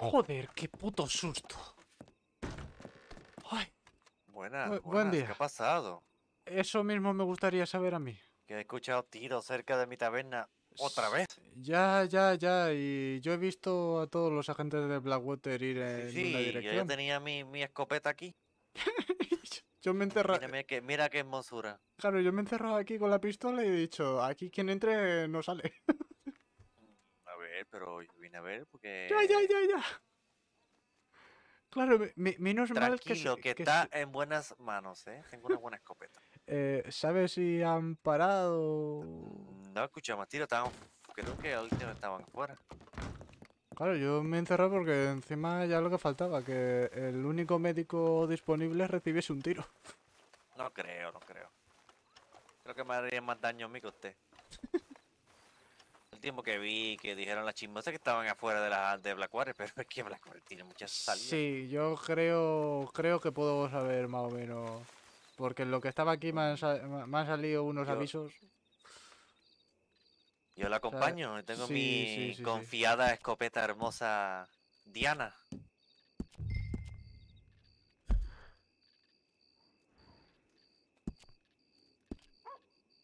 Joder, qué puto susto. Ay, Buenas, Bu- buen día. ¿Qué ha pasado? eso mismo me gustaría saber a mí. Que he escuchado tiros cerca de mi taberna otra vez. Ya, ya, ya. Y yo he visto a todos los agentes de Blackwater ir en Sí, una sí, yo ya dirección. tenía mi, mi escopeta aquí. Yo me he encerrado. Mírame que, mira qué hermosura. Claro, yo me he encerrado aquí con la pistola y he dicho, aquí quien entre no sale. Pero yo vine a ver porque... ya, ya, ya, ya. Claro, me- me- menos mal que, Tranquilo, que, que está en buenas manos, ¿eh? Tengo una buena escopeta. eh, ¿Sabes si han parado? No escuché más tiros, estaban... Creo que al último estaban fuera. Claro, yo me he encerrado porque encima ya lo que faltaba, que el único médico disponible recibiese un tiro. No creo, no creo. Creo que me haría más daño a mí que usted. El tiempo que vi que dijeron las chismosas que estaban afuera de la de Blackwater, pero es que Blackwater tiene muchas salidas. Sí, yo creo creo que puedo saber más o menos. Porque en lo que estaba aquí me han, sa- me han salido unos Yo- avisos. Yo la acompaño, tengo sí, mi sí, sí, sí. confiada escopeta hermosa Diana.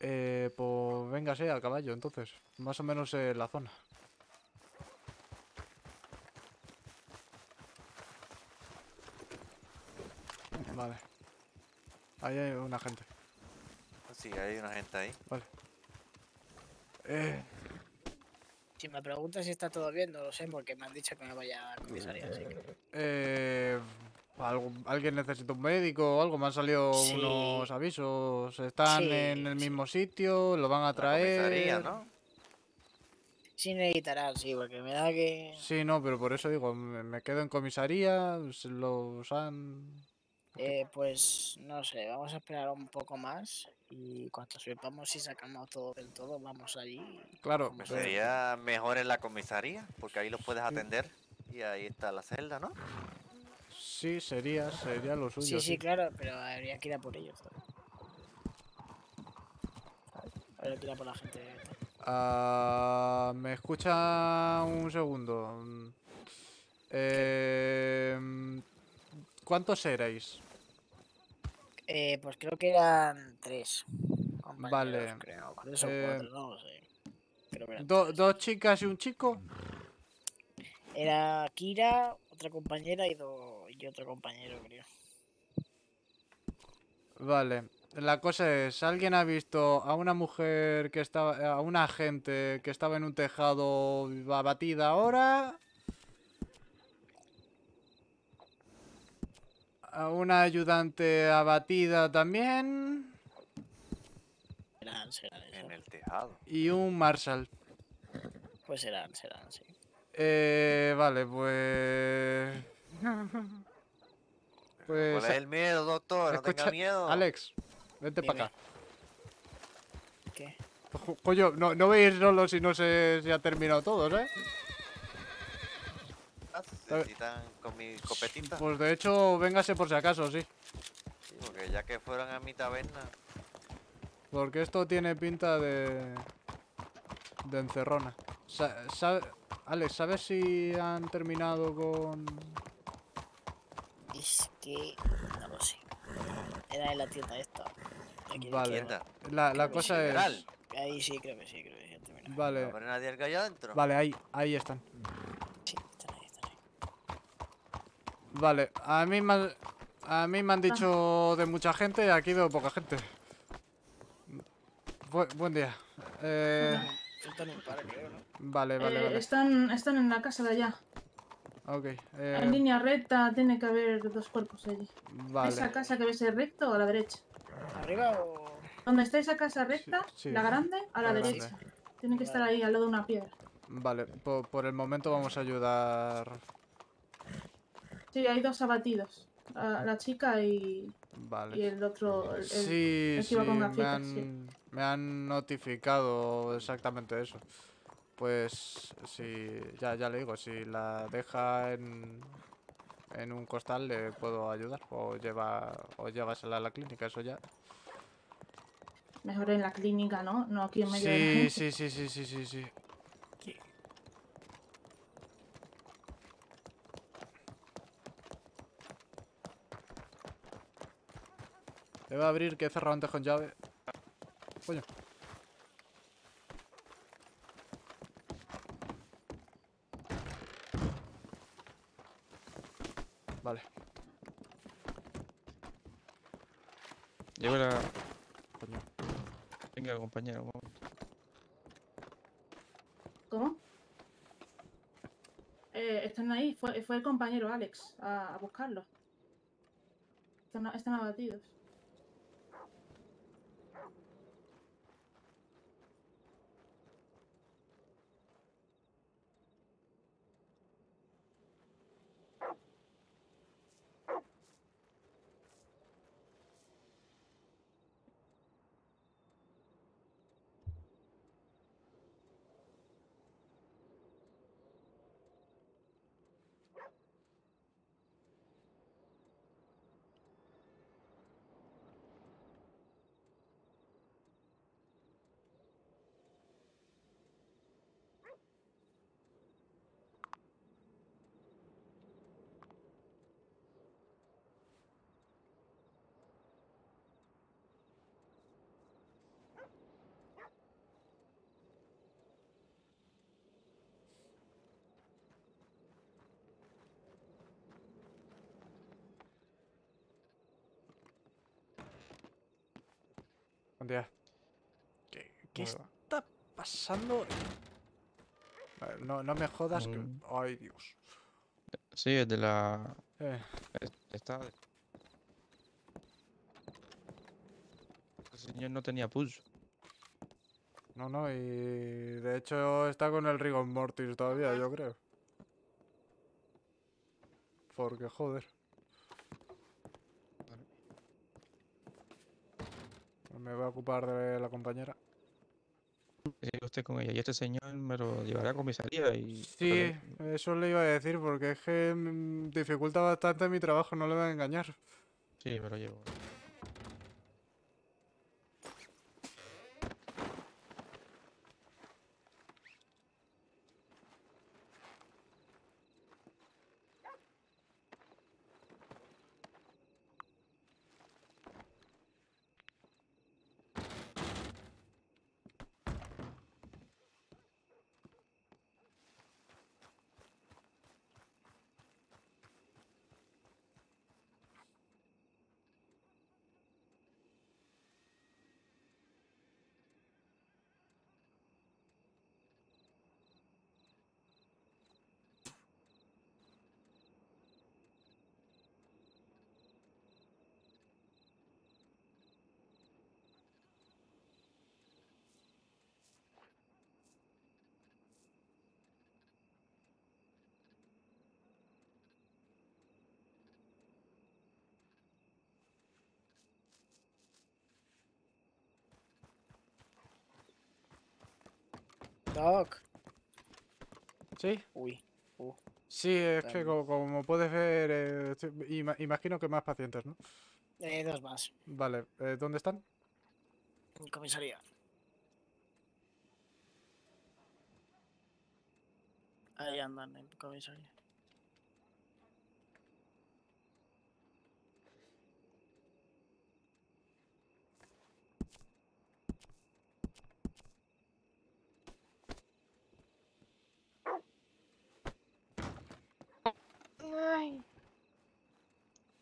Eh, pues véngase a caballo, entonces. Más o menos en la zona. Vale. Ahí hay una gente. Sí, hay una gente ahí. Vale. Eh, Si me preguntas si está todo bien, no lo sé, porque me han dicho que me vaya a comisaría, así que... eh, ¿Alguien necesita un médico o algo? Me han salido Sí. unos avisos. Están Sí, en el sí. mismo sitio, lo van a traer. ¿no? Sí necesitarán, sí, porque me da que... Sí, no, pero por eso digo, me, me quedo en comisaría, se los han... Eh, pues no sé, vamos a esperar un poco más y cuando sepamos si sacamos todo del todo, vamos allí. Claro, pero- sería mejor en la comisaría, porque ahí los puedes atender. Y ahí está la celda, ¿no? Sí, sería, sería lo Sí, suyo. sí, claro, pero habría que ir a por ellos. Habría que ir a por la gente. Ah, ¿Me escucha un segundo? Eh, ¿Cuántos erais? Eh, pues creo que eran tres. Vale, Creo, tres o eh, cuatro, no lo sé. Creo que eran Do- tres. ¿Dos chicas y un chico? Era Kira, otra compañera y, do- y otro compañero, creo. Vale. La cosa es, ¿alguien ha visto a una mujer que estaba, a una agente que estaba en un tejado abatida ahora? A una ayudante abatida también. Serán, serán eso. En el tejado. Y un Marshall. Pues serán, serán, sí. Eh, vale, pues... Pues... ¿Cuál es el miedo, doctor? No tenga miedo. Alex, vente para acá. ¿Qué? Coño, no, no veis solo si no si ha terminado todo, ¿eh? Ah, Necesitan con mi copetita. Pues de hecho, véngase por si acaso, sí. Sí, porque ya que fueron a mi taberna. Porque esto tiene pinta de... De encerrona. Sa- sa- Alex, ¿sabes si han terminado con...? Es que no lo sé. Era en la tienda esta. Aquí en Vale. Tienda. La, la cosa sí, es... General. Ahí sí, creo que sí, creo que sí. han terminado. ¿No Vale, habrá nadie al gallo adentro? vale, ahí, ahí están. Sí, están ahí, están ahí. Vale, a mí me han, a mí me han dicho de mucha gente, aquí veo poca gente. Bu- buen día. Eh, Faltan un par, creo, ¿no? vale, vale, Eh, vale. Están, están en la casa de allá. Ok, En eh, línea recta tiene que haber dos cuerpos allí. Esa vale. casa que ves es recta o a la derecha. ¿Arriba o...? Donde está esa casa recta, sí. la grande, a la, La grande. derecha. Tiene que estar ahí al lado de una piedra. Vale, po- por, el momento vamos a ayudar. Sí, hay dos abatidos. La, la chica y, y Vale. el otro. el- Sí, el que sí, iba con me gafitas, han, me han notificado exactamente eso. Pues si, ya, ya le digo, si la deja en, en un costal le puedo ayudar o, lleva, o llévasela a la clínica, eso ya. Mejor en la clínica, ¿no? No aquí en medio sí, de la Sí, sí, sí, sí, sí, sí. Debe abrir que he cerrado antes con llave. Coño. Vale. Llevo la. Coño. Venga, compañero. un momento. ¿Cómo? Eh, están ahí. Fue, fue el compañero Alex a, a buscarlos. Están, están abatidos. ¿Qué, está pasando? A ver, no, no me jodas que... Mm. Ay, Dios. Sí, es de la. Eh, es- Está. El señor no tenía pulso. no, no, y de hecho está con el rigor mortis todavía, yo creo. Porque, joder. Me voy a ocupar de la compañera. Sigue usted con ella. Y este señor me lo llevará a comisaría y. Sí, eso le iba a decir, porque es que mm, dificulta bastante mi trabajo, no le voy a engañar. Sí, me lo llevo. Doc. ¿Sí? Uy. Sí, es que También. co- como, puedes ver, eh, estoy- ima- imagino que más pacientes, ¿no? Eh, dos más. Vale, eh, ¿dónde están? En comisaría. Ahí andan en comisaría. Ay.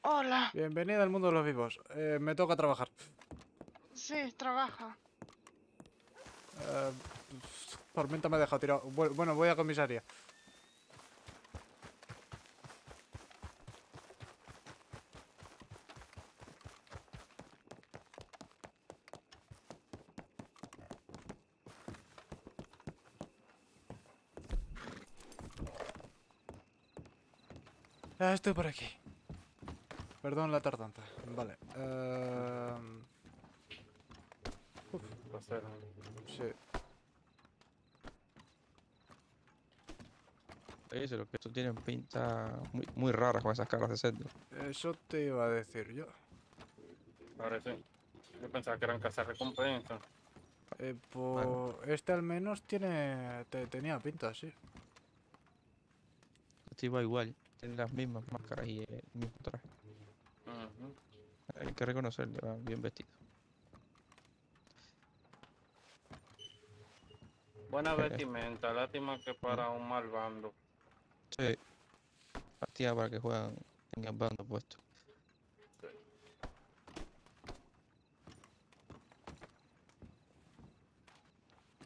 Hola. Bienvenida al mundo de los vivos. Eh, me toca trabajar. Sí, trabaja. Eh, Tormenta me ha dejado tirado. Bu- Bueno, voy a comisaría. Ah, estoy por aquí. Perdón la tardanza. Vale. ehm, sí. Dice lo que esto tiene pinta muy, muy rara con esas caras de cerdo. Eso te iba a decir yo. Parece. Yo pensaba que eran casas recompensas. Eh, po- Este al menos tiene te- tenía pinta, sí. Este iba igual. Las mismas máscaras y el mismo traje. Hay que reconocerle, va bien vestido. Buena Eh. vestimenta, lástima que para un mal bando. Sí. Partida para que juegan en el bando opuesto.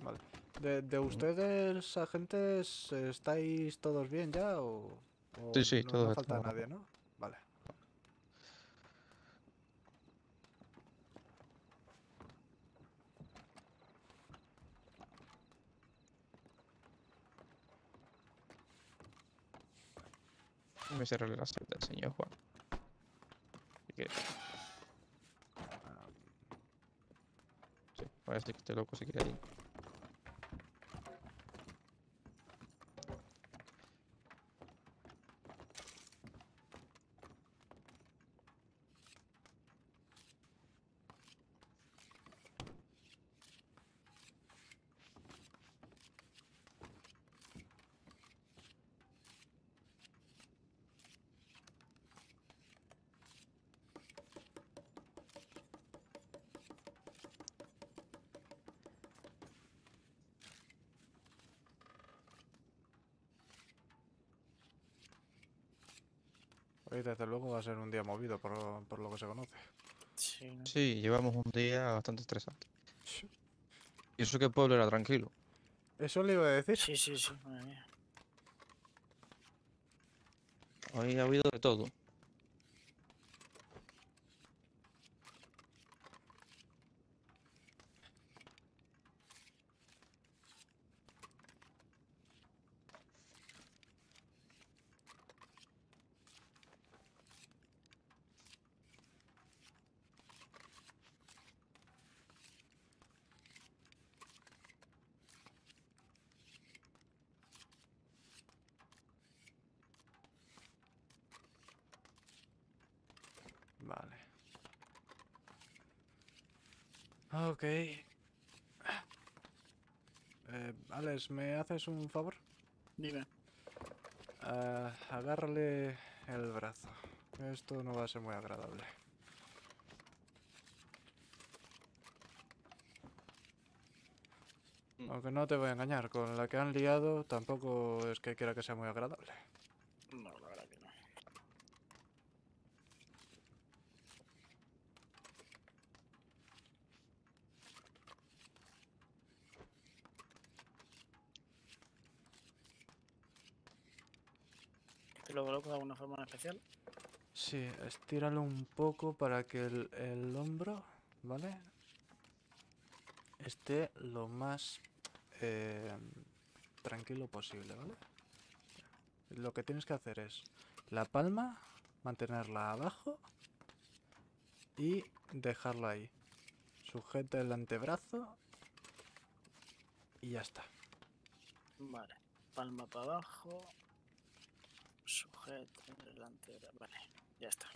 Vale. De, de ustedes, agentes, ¿estáis todos bien ya o...? O Sí, sí, no, todos no falta estamos- nadie, ¿no? Vale. Me cerrarle la celda al señor Juan. Si quiere. Sí, parece que este loco se quiere ir. Desde luego va a ser un día movido por, lo- por lo que se conoce. Sí, ¿no? Sí, llevamos un día bastante estresante. Y eso que el pueblo era tranquilo. Eso le iba a decir. sí, sí, sí, madre mía. Hoy ha habido de todo. Vale. Ok. Eh, Alex, ¿me haces un favor? Dime. Ah, agárrale el brazo. Esto no va a ser muy agradable. Mm. Aunque no te voy a engañar, con la que han liado tampoco es que quiera que sea muy agradable. No, la verdad que no. ¿Te lo coloco de alguna forma en especial? Sí, estíralo un poco para que el, el hombro, ¿vale? Esté lo más eh, tranquilo posible, ¿vale? Lo que tienes que hacer es la palma, mantenerla abajo y dejarla ahí. Sujeta el antebrazo y ya está. Vale. Palma para abajo. Sujeta delantera. Vale, ya está.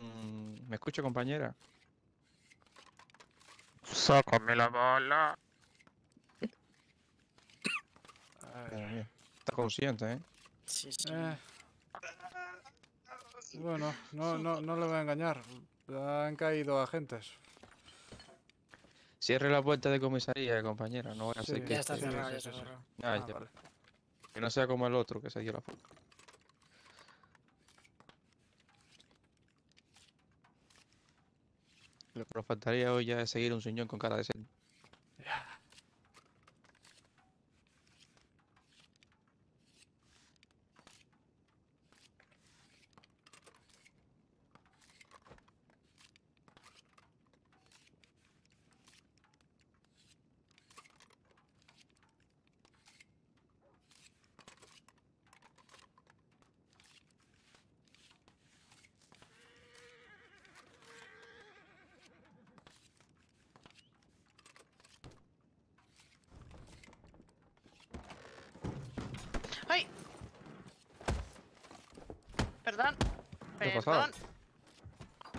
Mm, ¿Me escucha, compañera? Sácame la bala. Está consciente, ¿eh? Sí, sí. eh. Bueno, no, no, no le voy a engañar. Han caído agentes. Cierre la puerta de comisaría, compañera. No vaya a ser Sí, que, Ya está cerrado, sí, ya está sí. cerrado. Ah, Ah, ya. vale. que no sea como el otro que se dio la fuga. Lo que nos faltaría hoy ya es seguir un señor con cara de ser. ¡Ay! Perdón. ¿Qué ha pasado? Perdón.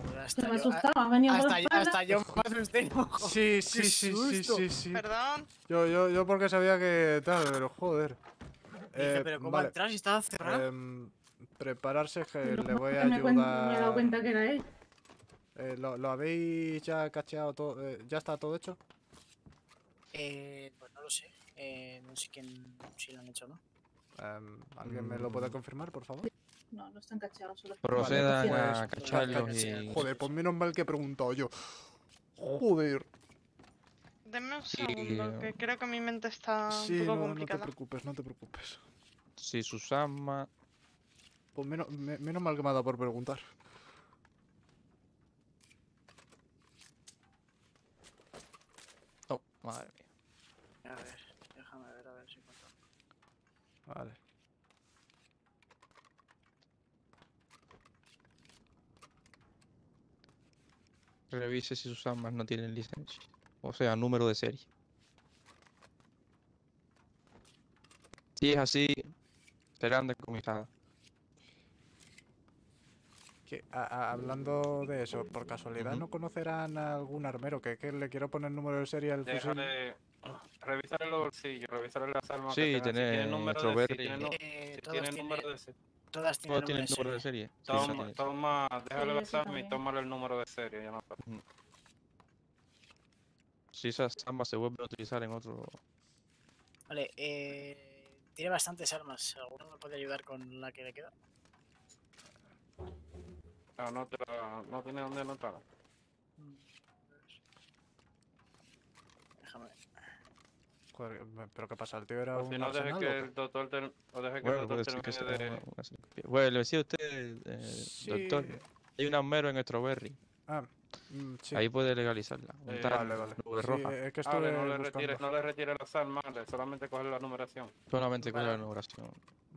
Joder, hasta me ha yo, a- asustado, ha venido hasta, la yo- hasta yo me asusté. ojo. Sí, sí, ¡Qué sí, sí, sí, sí. Perdón. Yo, yo, yo porque sabía que tal, pero joder. Dije, Eh, pero ¿cómo vale. entras y estaba cerrado? Em, prepararse que le voy a me, cuen- me he dado ayudar. cuenta que era él. Eh, ¿lo, lo habéis ya cacheado todo? eh, ¿Ya está todo hecho? Eh, pues no lo sé. Eh, no sé quién, si lo han hecho o no. Em, ¿Alguien me lo puede Mm. confirmar, por favor? No, no están cacheados. Solo Procedan pues, a cacharlos y... Joder, pues menos mal que he preguntado yo. Joder. Denme un Sí, segundo, eh, que creo que mi mente está Sí, un poco no, no te complicada. preocupes, no te preocupes. Si Susama... Pues menos, me- menos mal que me ha dado por preguntar. Oh, madre mía. A ver, déjame ver, a ver si encuentro. Vale. Revise si sus armas no tienen licencia. O sea, número de serie. Si es así, serán decomisadas. Hablando de eso, por casualidad no conocerán a algún armero que, que le quiero poner número de serie al fusil. Déjale. Revisar los bolsillos, revisar las armas. Sí, que tengan. Si tiene número de, si nu- Eh, si tienen, número de serie. Todas tienen Todos tienen número número de de serie. serie. Sí, Toma, toma, déjale Sí, las sí, armas y tómale el número de serie. Ya no pasa. Si esas armas se vuelven a utilizar en otro... Vale, eh, tiene bastantes armas. ¿Alguno me puede ayudar con la que le queda? Ah, no, te la- no tiene dónde anotarla. Déjame ver. Joder, me- pero ¿qué pasa? ¿El tío era O un si no, deje que el doctor, o deje que Bueno, el doctor sea termine de... Bueno, le decía a usted, eh, doctor, hay un armero en Strawberry. Ah, mm, sí. Ahí puede legalizarla. Un Eh, Vale, vale. Sí, roja. es que vale, estuve no, le retire, no le retire las armas, solamente coge la numeración. Solamente con la Vale. numeración.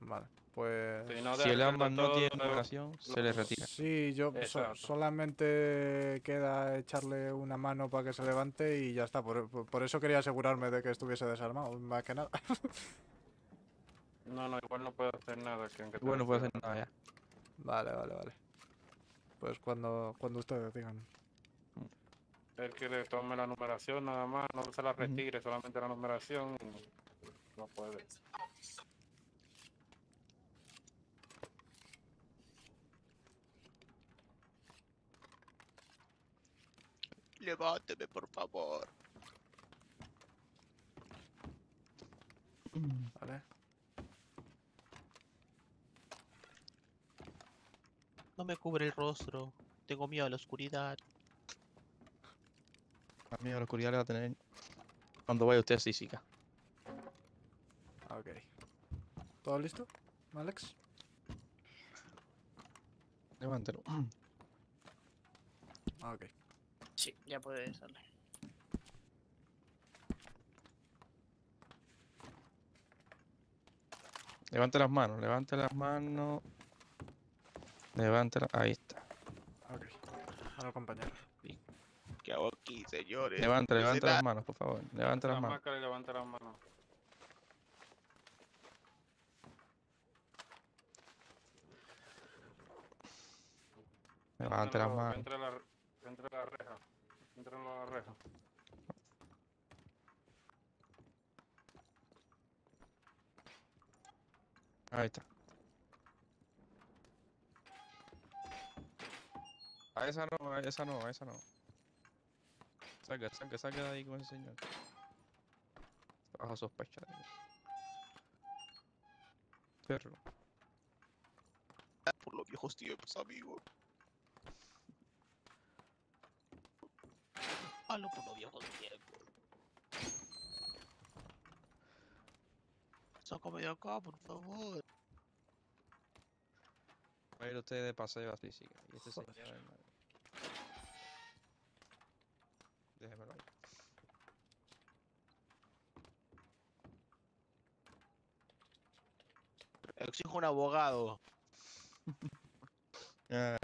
Vale, pues... Si, no, Si deja el arma no tiene numeración, se le retira. Sí, yo so- solamente queda echarle una mano para que se levante y ya está. Por, eso quería asegurarme de que estuviese desarmado, más que nada. No, no, igual no puedo hacer nada. Que aunque Bueno, no retire. hacer nada ya. Vale, vale, vale. Pues cuando, cuando ustedes digan. El que le tome la numeración nada más, no se la retire, solamente la numeración. No puede. Levánteme, por favor. Vale. No me cubre el rostro. Tengo miedo a la oscuridad. A mí la oscuridad le va a tener cuando vaya usted a física. Ok. ¿Todo listo, Alex? Levántelo. Ok. Sí, ya puedes darle. Levante las manos, levante las manos. Levante la- Ahí está. Ok. Ahora, compañero. ¿Qué hago aquí, señores? Nada. las manos, por favor. Levante las La manos. máscara y levanta las manos. Levante las Entre manos. Entre la, entre la reja. Entre la reja. Ahí está. A esa no, a esa no, a esa no. Salga, salga, salga de ahí con ese señor. Bajo sospecha de él. Ciérralo. Por los viejos tiempos, amigo. Hazlo por los viejos tiempos. Sácame de acá, por favor. Va a ir usted de paseo a física. Y este señor. Déjemelo ahí. Exijo un abogado Ay,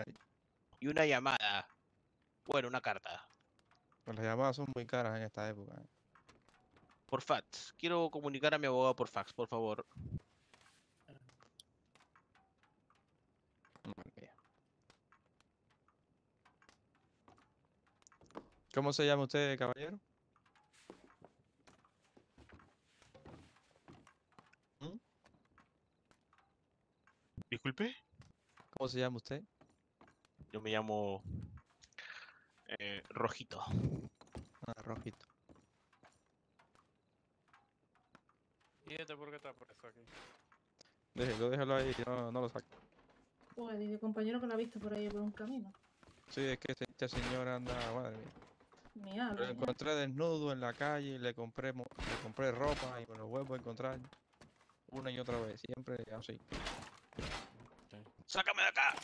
y una llamada. Bueno, una carta. pues las llamadas son muy caras en esta época. ¿eh? Por fax. Quiero comunicar a mi abogado por fax, por favor. Madre mía. ¿Cómo se llama usted, caballero? Disculpe, ¿Cómo se llama usted? yo me llamo eh, Rojito. Ah, rojito. ¿Y este por qué está preso aquí? Déjelo, déjalo ahí, no, no lo saque. Pues dice compañero que lo ha visto por ahí por un camino. Sí, es que este, este señor anda, madre mía. Lo encontré desnudo en la calle y le compré, mo- le compré ropa y me lo vuelvo a encontrar una y otra vez, siempre así. ¡Sácame de acá!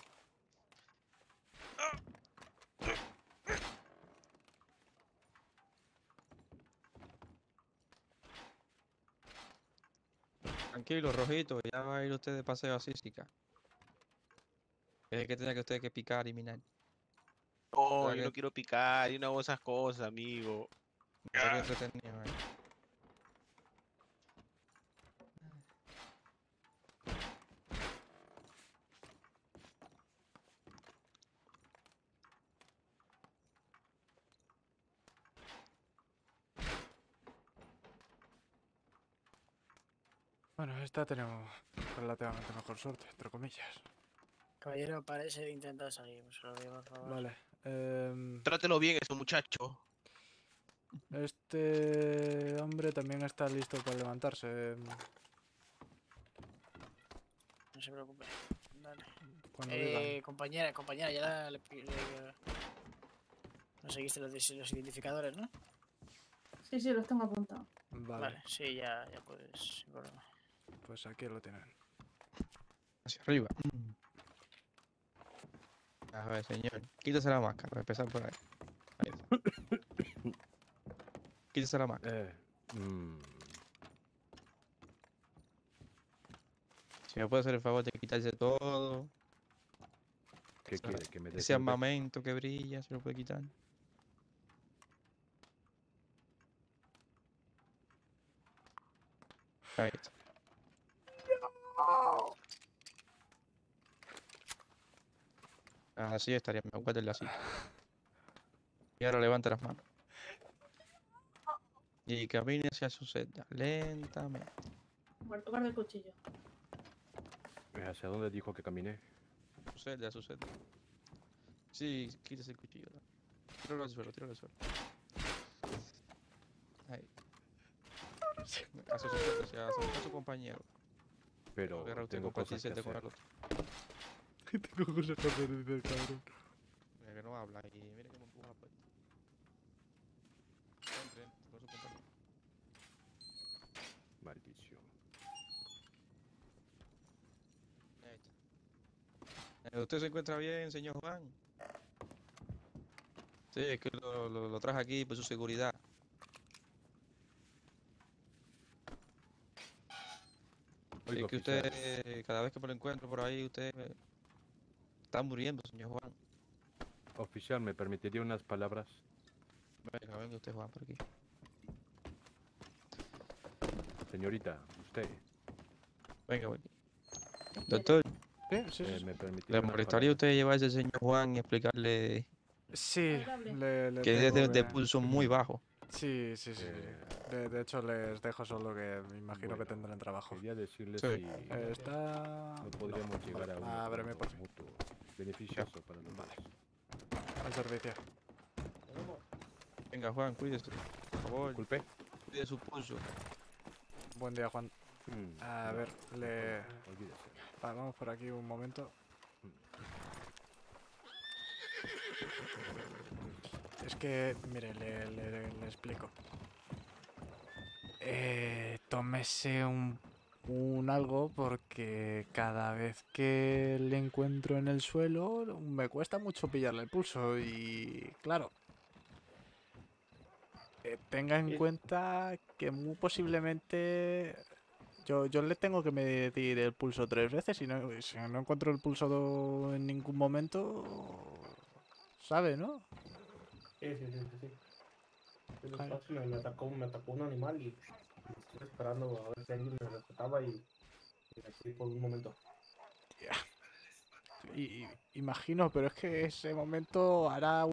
Tranquilo, rojito, ya va a ir usted de paseo a Sísica. Es que tenía que usted que picar y minar. Yo que- no quiero picar y no hago esas cosas, amigo. Entretenido, eh. Bueno, esta tenemos relativamente mejor suerte, entre comillas. Caballero, parece de intentar salir. Se lo digo, por favor. Vale. Em, Trátelo bien, ese muchacho. este hombre también está listo para levantarse. em, No se preocupe. Dale. Eh, compañera, compañera, ya la- le, le- conseguiste los, dis- los identificadores, ¿no? Sí, sí, los tengo apuntados. Vale, Vale, sí, ya, ya puedes, sin problema. pues aquí lo tienen. Hacia arriba. A ver, señor. Quítese la máscara, empezar por ahí. Ahí. Quítese la máscara. Eh, mm, Si me puede hacer el favor de quitarse todo. ¿Qué Sabe, quiere? Que me Ese armamento que brilla, se lo puede quitar. Ahí está. Así estaría mejor, guárdela así. Y ahora levanta las manos. Y camine hacia su celda, lentamente. Guarda, guarda el cuchillo. ¿Hacia dónde dijo que caminé? Su celda, su celda. Sí, quítese el cuchillo. ¿no? Tíralo al suelo, tíralo al suelo. Ahí. Hacia su celda, hacia, hacia su compañero. Pero Agarra usted tengo compartir cosas que celda con Tengo cosas que hacer, dice el cabrón. Mira que no habla y mira que me empuja la puerta. Entre, entre con su compañero. Maldición. Ahí está. ¿Usted se encuentra bien, señor Juan? Sí, es que lo, lo, lo traje aquí por su seguridad. Es Oiga, que usted, cada vez que me lo encuentro por ahí, usted está muriendo, señor Juan. oficial, ¿me permitiría unas palabras? Venga, venga usted, Juan, por aquí. Señorita, usted, Venga, venga. Doctor, Sí, sí, eh, sí. ¿me permitiría ¿le molestaría a palabras? usted llevarse al señor Juan y explicarle Sí, le, le que es de, de pulso muy bajo? Sí, sí, sí. Eh, De, de hecho, les dejo solo que me imagino que tendrán trabajo. Quería decirle Sí. si Eh, Está... no podríamos llegar a un Ábreme, acuerdo mutuo beneficioso para los Vale. Al servicio. Venga, Juan, cuídese. Por favor, Disculpe. cuide su pulso. Buen día, Juan. Mm, A no, ver, le... Olvídese. va- Vamos por aquí un momento. Es que, mire, le, le- le explico. Eh, tómese un, un algo porque cada vez que le encuentro en el suelo me cuesta mucho pillarle el pulso y claro. eh, tenga en cuenta que muy posiblemente yo, yo le tengo que medir el pulso tres veces y no, si no encuentro el pulso en ningún momento, sabe, ¿no? Sí, sí, sí, sí. Me, me atacó, me atacó un animal y estoy esperando a ver si alguien me respetaba y, y fui por un momento. Y, y- imagino, pero es que ese momento hará